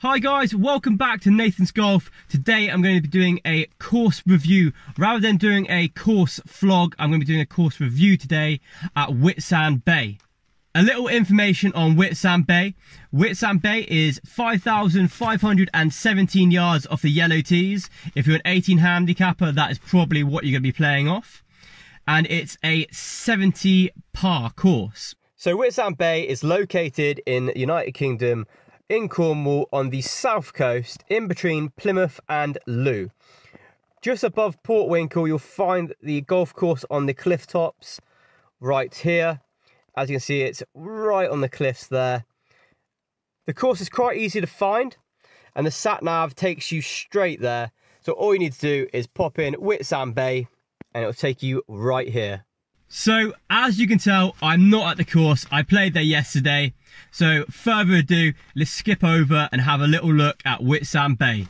Hi guys, welcome back to Nathan's Golf. Today I'm going to be doing a course review. Rather than doing a course vlog, I'm going to be doing a course review today at Whitsand Bay. A little information on Whitsand Bay. Whitsand Bay is 5,517 yards off the yellow tees. If you're an 18 handicapper, that is probably what you're going to be playing off. And it's a 70 par course. So Whitsand Bay is located in the United Kingdom, in Cornwall on the south coast in between Plymouth and Looe. Just above Portwrinkle you'll find the golf course on the cliff tops right here. As you can see it's right on the cliffs there. The course is quite easy to find and the sat nav takes you straight there. So all you need to do is pop in Whitsand Bay and it'll take you right here. So, as you can tell, I'm not at the course. I played there yesterday. So, further ado, let's skip over and have a little look at Whitsand Bay.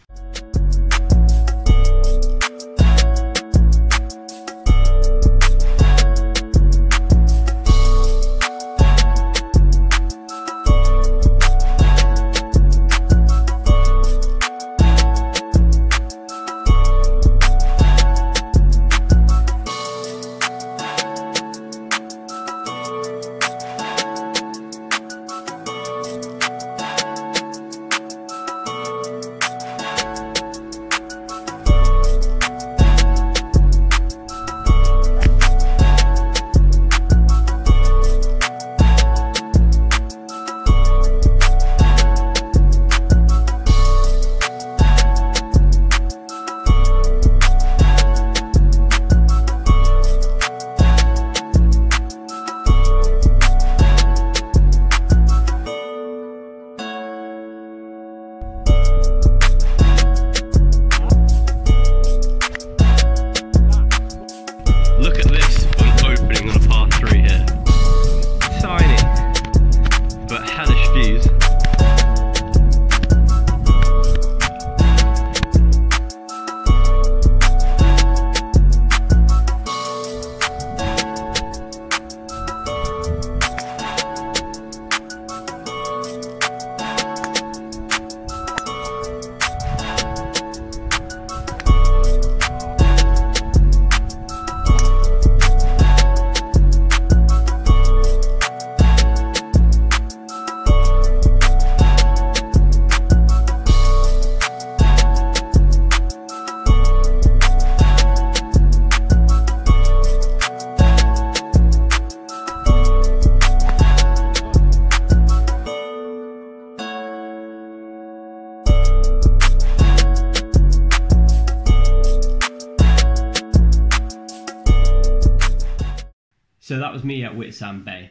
So that was me at Whitsand Bay.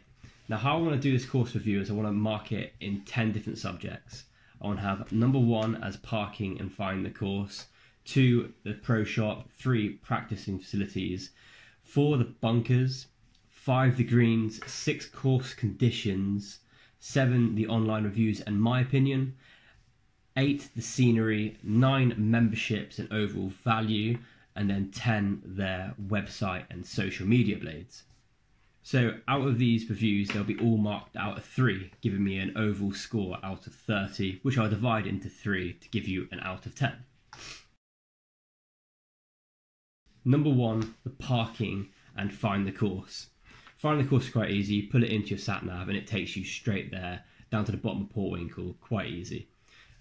Now how I want to do this course review is I want to mark it in 10 different subjects. I want to have number one as parking and finding the course, two the pro shop, three practicing facilities, four the bunkers, five the greens, six course conditions, seven the online reviews and my opinion, eight the scenery, nine memberships and overall value, and then 10 their website and social media blades. So out of these reviews, they'll be all marked out of three, giving me an overall score out of 30, which I'll divide into three to give you an out of 10. Number one, the parking and find the course. Find the course is quite easy. You pull it into your sat nav and it takes you straight there, down to the bottom of Portwrinkle, quite easy.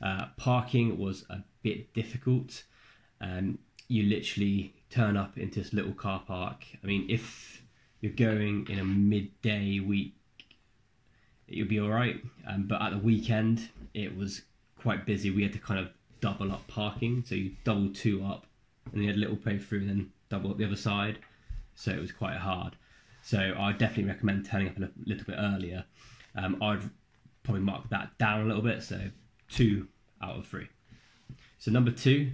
Uh, parking was a bit difficult. Um, you literally turn up into this little car park. I mean, if you're going in a midday week, you'll be all right. Um, but at the weekend, it was quite busy. We had to kind of double up parking, so you double two up, and you had a little pay through, and then double up the other side. So it was quite hard. So I'd definitely recommend turning up a little bit earlier. Um, I'd probably mark that down a little bit, so two out of three. So number two,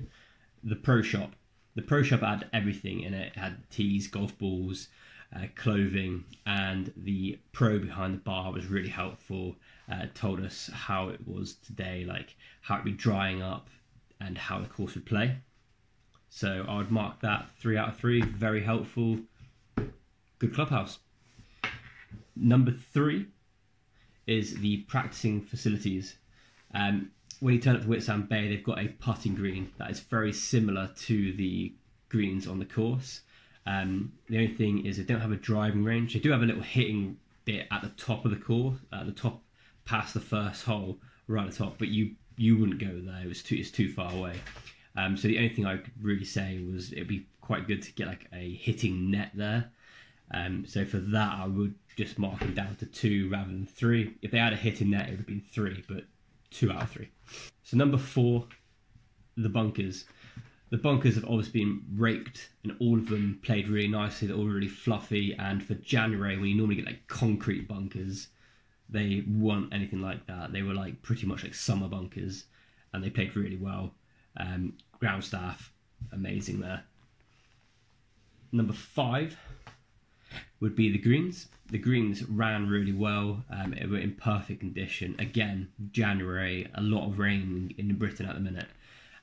the pro shop. The pro shop had everything in it. It had tees, golf balls, uh, clothing, and the pro behind the bar was really helpful. Uh, told us how it was today, like how it'd be drying up and how the course would play. So I would mark that three out of three. Very helpful. Good clubhouse. Number three is the practicing facilities. Um, when you turn up to Whitsand Bay, they've got a putting green that is very similar to the greens on the course. Um, the only thing is they don't have a driving range. They do have a little hitting bit at the top of the course, at the top past the first hole, right at the top. But you you wouldn't go there. It was too it's too far away. Um, so the only thing I could really say was it'd be quite good to get like a hitting net there. Um, so for that, I would just mark them down to two rather than three. If they had a hitting net, it would have been three, but two out of three. So number four, the bunkers. The bunkers have obviously been raked, and all of them played really nicely. They're all really fluffy. And for January, when you normally get like concrete bunkers, they weren't anything like that. They were like pretty much like summer bunkers, and they played really well. Um, ground staff, amazing there. Number five would be the greens. The greens ran really well. Um, it were in perfect condition. Again, January, a lot of rain in Britain at the minute,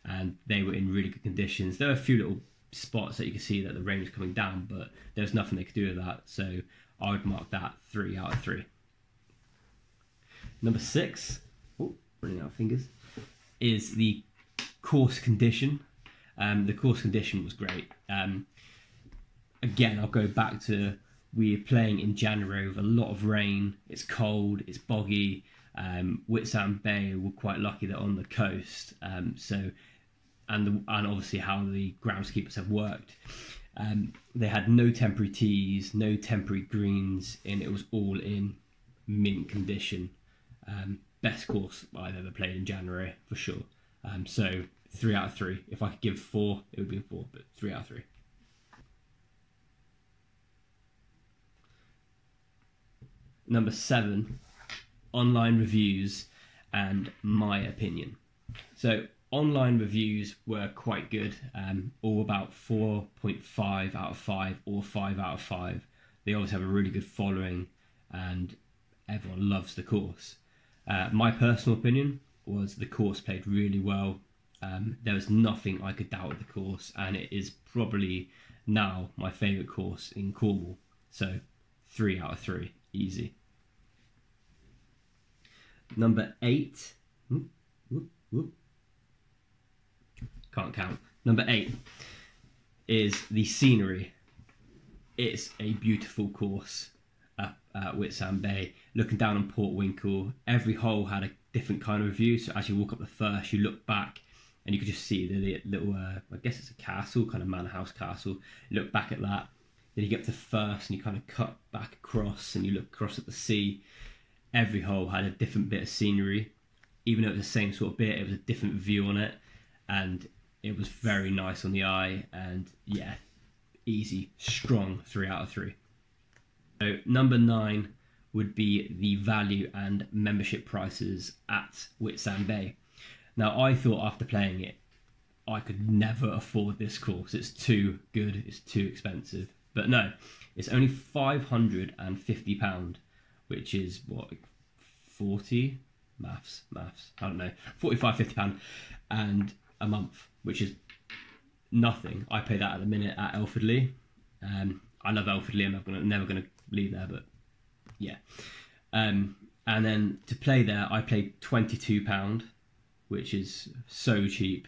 and they were in really good conditions. There were a few little spots that you can see that the rain was coming down, but there's nothing they could do with that. So I would mark that three out of three. Number six, oh, running out of fingers, is the course condition. Um, the course condition was great. Um, again, I'll go back to we're playing in January with a lot of rain. It's cold. It's boggy. Um, Whitsand Bay were quite lucky that on the coast. Um, so, and the, and obviously how the groundskeepers have worked. Um, they had no temporary tees, no temporary greens, and it was all in mint condition. Um, best course I've ever played in January for sure. Um, so three out of three. If I could give four, it would be four, but three out of three. Number seven, online reviews and my opinion. So online reviews were quite good, um, all about 4.5 out of 5 or 5 out of 5. They always have a really good following and everyone loves the course. Uh, my personal opinion was the course played really well. Um, there was nothing I could doubt with the course, and it is probably now my favourite course in Cornwall. So, three out of three, easy. Number eight. Can't count. Number eight is the scenery. It's a beautiful course up at Whitsand Bay, looking down on Portwrinkle. Every hole had a different kind of view. So as you walk up the first, you look back and you could just see the little, uh, I guess it's a castle, kind of manor house castle. You look back at that. Then you get to the first and you kind of cut back across and you look across at the sea every hole had a different bit of scenery. Even though it was the same sort of bit, it was a different view on it, and it was very nice on the eye. And yeah, easy, strong three out of three. So number nine would be the value and membership prices at Whitsand Bay. Now I thought after playing it, I could never afford this course. It's too good. It's too expensive. But no, it's only five hundred and fifty pound which is what 40 maths maths i don't know 45 50 pound and a month which is nothing. I pay that at the minute at Elfordleigh um, i love Elfordleigh and i'm never gonna, never gonna leave there but yeah. Um, and then to play there i paid 22 pound which is so cheap.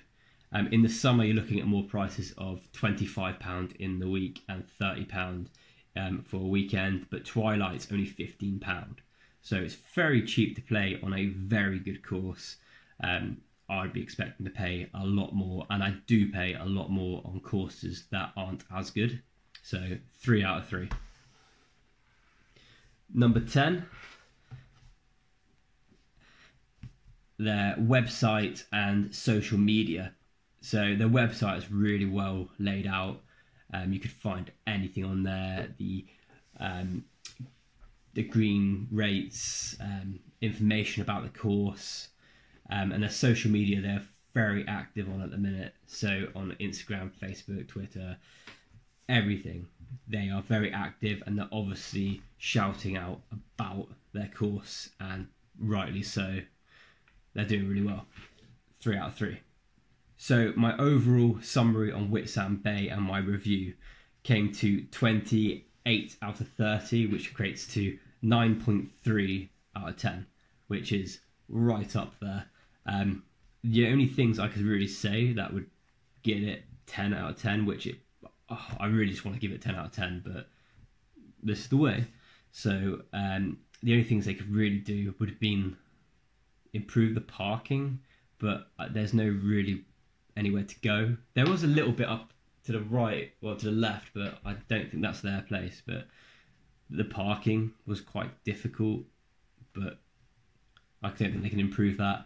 Um, in the summer you're looking at more prices of 25 pound in the week and 30 pound um, for a weekend, but Twilight's only fifteen pound, so it's very cheap to play on a very good course. Um, I'd be expecting to pay a lot more, and I do pay a lot more on courses that aren't as good. So three out of three. Number ten, their website and social media. So their website is really well laid out. Um, you could find anything on there. The um, the green rates, um, information about the course, um, and their social media. They're very active on at the minute. So on Instagram, Facebook, Twitter, everything. They are very active and they're obviously shouting out about their course, and rightly so. They're doing really well. Three out of three. So my overall summary on Whitsand Bay and my review came to 28 out of 30, which equates to 9.3 out of 10, which is right up there. Um, the only things I could really say that would get it 10 out of 10, which it, oh, I really just want to give it 10 out of 10, but this is the way. So um, the only things they could really do would have been improve the parking, but uh, there's no really anywhere to go. There was a little bit up to the right, well to the left, but I don't think that's their place. But the parking was quite difficult, but I don't think they can improve that.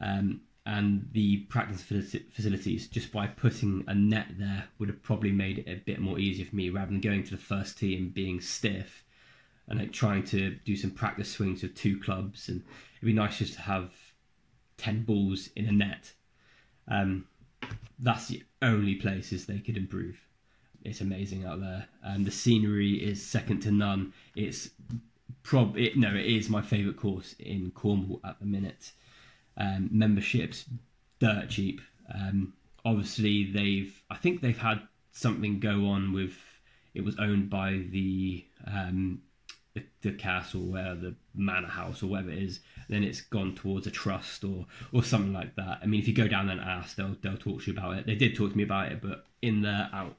Um, and the practice facilities, just by putting a net there, would have probably made it a bit more easier for me rather than going to the first tee and being stiff and like trying to do some practice swings with two clubs. And it'd be nice just to have 10 balls in a net. Um, that's the only places they could improve. It's amazing out there, and the scenery is second to none. It's prob it, no, it is my favourite course in Cornwall at the minute. Um, memberships dirt cheap. Um, obviously, they've I think they've had something go on with it was owned by the um, the, the, castle where the manor house or whatever it is, then it's gone towards a trust or or something like that. I mean, if you go down there and ask, they'll they'll talk to you about it. They did talk to me about it, but in there out.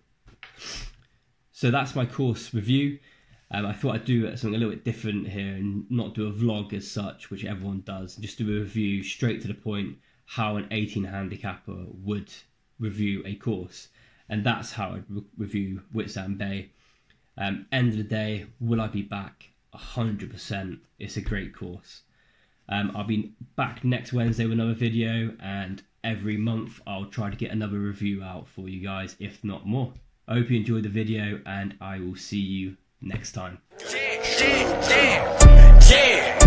So that's my course review. Um, I thought I'd do something a little bit different here and not do a vlog as such, which everyone does. Just do a review straight to the point, how an 18 handicapper would review a course, and that's how I'd re- review Whitsand Bay. Um, end of the day, will I be back? 100%. It's a great course. Um, I'll be back next Wednesday with another video, and every month I'll try to get another review out for you guys, if not more. I hope you enjoyed the video, and I will see you next time. Yeah, yeah, yeah,